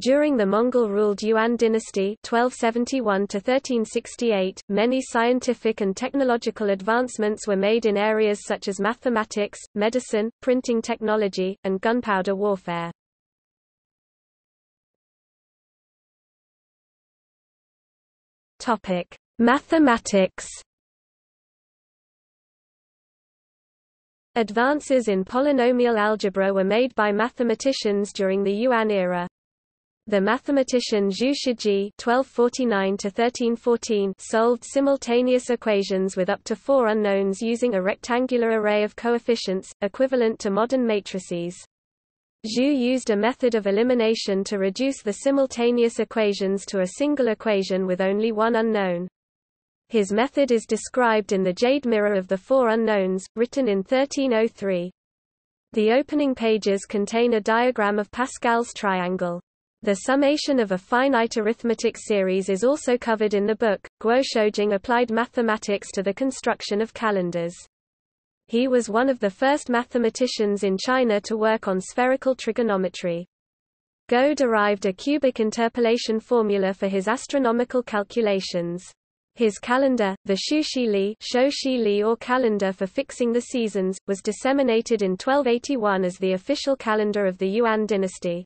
During the Mongol-ruled Yuan dynasty 1271 many scientific and technological advancements were made in areas such as mathematics, medicine, printing technology, and gunpowder warfare. Mathematics Advances in polynomial algebra were made by mathematicians during the Yuan era. The mathematician Zhu Shijie (1249–1314) solved simultaneous equations with up to four unknowns using a rectangular array of coefficients, equivalent to modern matrices. Zhu used a method of elimination to reduce the simultaneous equations to a single equation with only one unknown. His method is described in the Jade Mirror of the Four Unknowns, written in 1303. The opening pages contain a diagram of Pascal's triangle. The summation of a finite arithmetic series is also covered in the book. Guo Shoujing applied mathematics to the construction of calendars. He was one of the first mathematicians in China to work on spherical trigonometry. Guo derived a cubic interpolation formula for his astronomical calculations. His calendar, the Shoushi Li, Li or calendar for fixing the seasons, was disseminated in 1281 as the official calendar of the Yuan dynasty.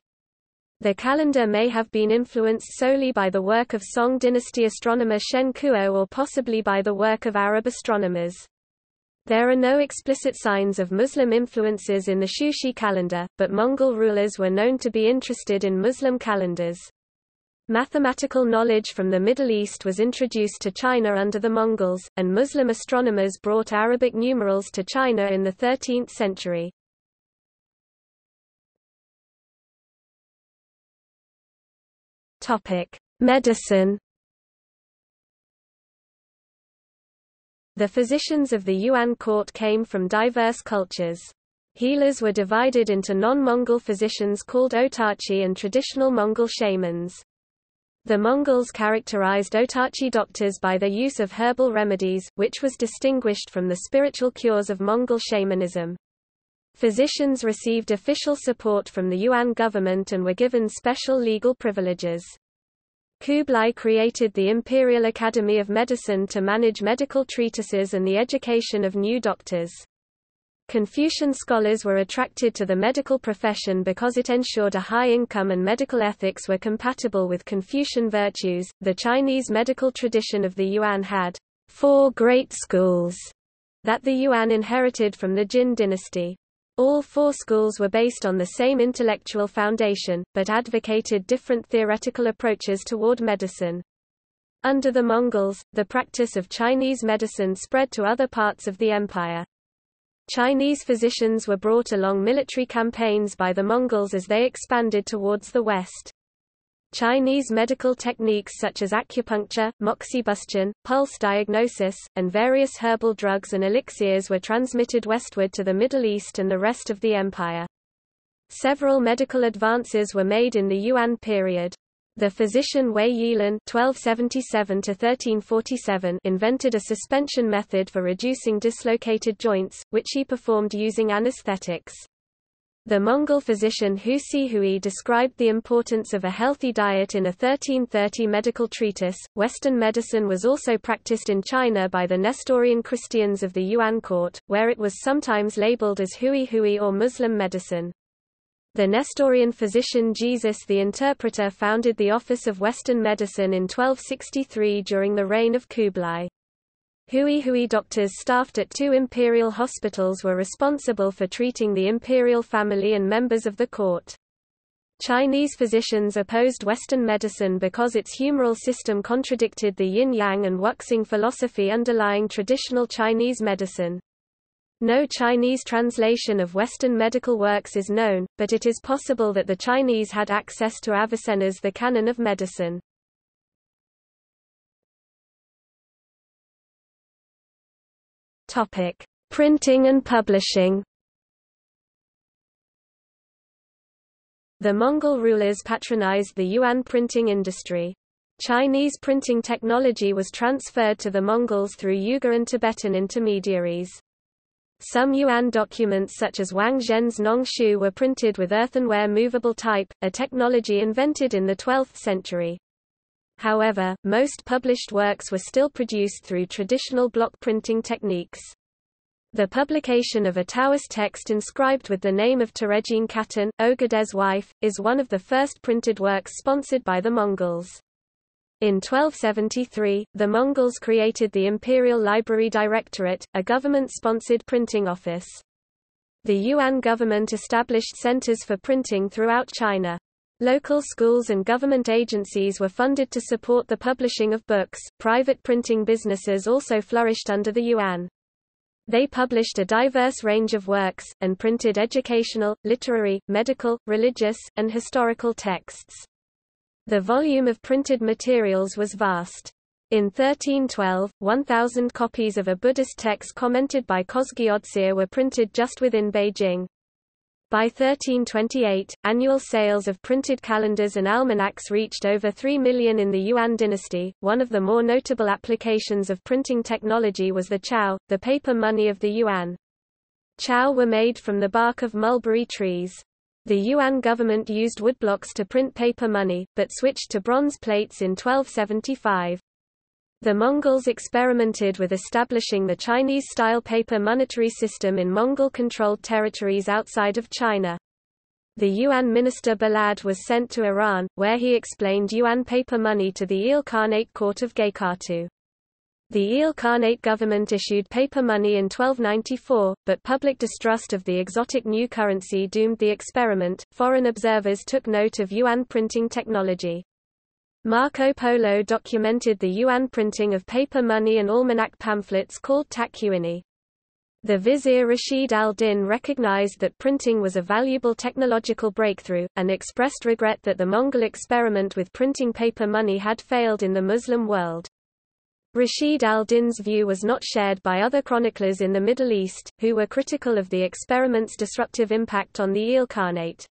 The calendar may have been influenced solely by the work of Song dynasty astronomer Shen Kuo or possibly by the work of Arab astronomers. There are no explicit signs of Muslim influences in the Shoushi calendar, but Mongol rulers were known to be interested in Muslim calendars. Mathematical knowledge from the Middle East was introduced to China under the Mongols, and Muslim astronomers brought Arabic numerals to China in the 13th century. Medicine The physicians of the Yuan court came from diverse cultures. Healers were divided into non-Mongol physicians called otachi and traditional Mongol shamans. The Mongols characterized Otachi doctors by their use of herbal remedies, which was distinguished from the spiritual cures of Mongol shamanism. Physicians received official support from the Yuan government and were given special legal privileges. Kublai created the Imperial Academy of Medicine to manage medical treatises and the education of new doctors. Confucian scholars were attracted to the medical profession because it ensured a high income and medical ethics were compatible with Confucian virtues. The Chinese medical tradition of the Yuan had four great schools that the Yuan inherited from the Jin dynasty. All four schools were based on the same intellectual foundation, but advocated different theoretical approaches toward medicine. Under the Mongols, the practice of Chinese medicine spread to other parts of the empire. Chinese physicians were brought along military campaigns by the Mongols as they expanded towards the west. Chinese medical techniques such as acupuncture, moxibustion, pulse diagnosis, and various herbal drugs and elixirs were transmitted westward to the Middle East and the rest of the empire. Several medical advances were made in the Yuan period. The physician Wei Yilin (1277–1347) invented a suspension method for reducing dislocated joints, which he performed using anesthetics. The Mongol physician Hu Sihui described the importance of a healthy diet in a 1330 medical treatise. Western medicine was also practiced in China by the Nestorian Christians of the Yuan court, where it was sometimes labeled as Hui Hui or Muslim medicine. The Nestorian physician Jesus the Interpreter founded the Office of Western Medicine in 1263 during the reign of Kublai. Hui Hui doctors staffed at two imperial hospitals were responsible for treating the imperial family and members of the court. Chinese physicians opposed Western medicine because its humoral system contradicted the yin-yang and wuxing philosophy underlying traditional Chinese medicine. No Chinese translation of Western medical works is known, but it is possible that the Chinese had access to Avicenna's The Canon of Medicine. Topic: Printing and publishing. The Mongol rulers patronized the Yuan printing industry. Chinese printing technology was transferred to the Mongols through Uyghur and Tibetan intermediaries. Some Yuan documents such as Wang Zhen's Nong Shu were printed with earthenware movable type, a technology invented in the 12th century. However, most published works were still produced through traditional block printing techniques. The publication of a Taoist text inscribed with the name of Töregene Khatun, Ogedei's wife, is one of the first printed works sponsored by the Mongols. In 1273, the Mongols created the Imperial Library Directorate, a government-sponsored printing office. The Yuan government established centers for printing throughout China. Local schools and government agencies were funded to support the publishing of books. Private printing businesses also flourished under the Yuan. They published a diverse range of works, and printed educational, literary, medical, religious, and historical texts. The volume of printed materials was vast. In 1312, 1,000 copies of a Buddhist text commented by Chosgi Odsir were printed just within Beijing. By 1328, annual sales of printed calendars and almanacs reached over 3 million in the Yuan dynasty. One of the more notable applications of printing technology was the chao, the paper money of the Yuan. Chao were made from the bark of mulberry trees. The Yuan government used woodblocks to print paper money, but switched to bronze plates in 1275. The Mongols experimented with establishing the Chinese-style paper monetary system in Mongol-controlled territories outside of China. The Yuan minister Bolad was sent to Iran, where he explained Yuan paper money to the Il Khanate court of Gaykhatu. The Il Khanate government issued paper money in 1294, but public distrust of the exotic new currency doomed the experiment. Foreign observers took note of yuan printing technology. Marco Polo documented the yuan printing of paper money and almanac pamphlets called tacuini. The vizier Rashid al-Din recognized that printing was a valuable technological breakthrough, and expressed regret that the Mongol experiment with printing paper money had failed in the Muslim world. Rashid al-Din's view was not shared by other chroniclers in the Middle East, who were critical of the experiment's disruptive impact on the Khanate.